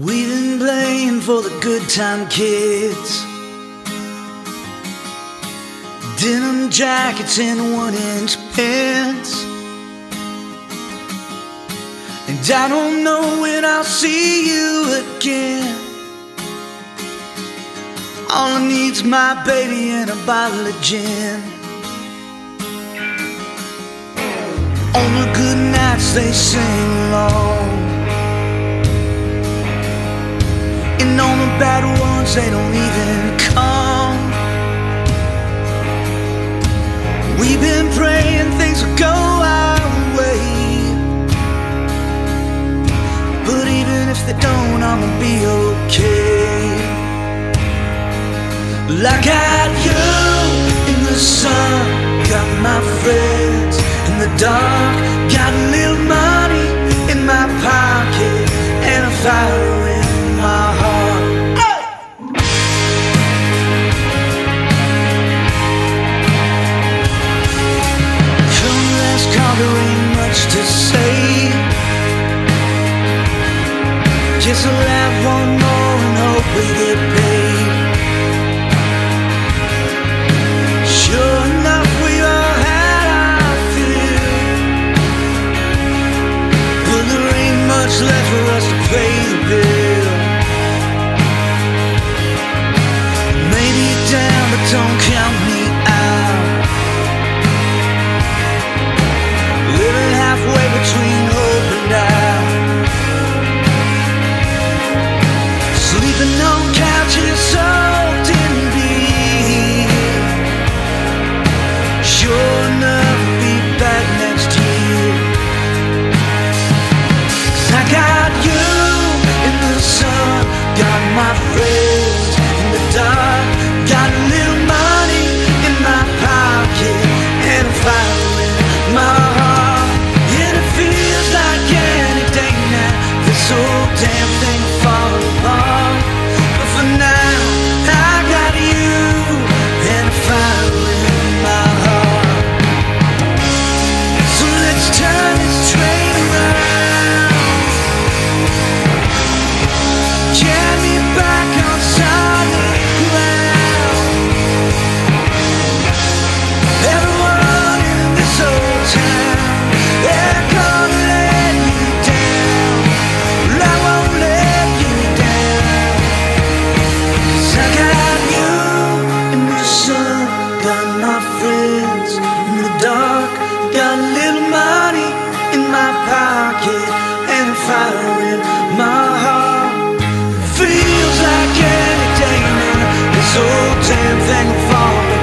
We've been playing for the good time kids. Denim jackets and one inch pants. And I don't know when I'll see you again. All I need's my baby and a bottle of gin. On the good nights they sing along. Bad ones they don't even come. We've been praying things will go our way. But even if they don't, I'ma be okay. Well, I got you in the sun, got my friends in the dark, got little Just damn dancing fall.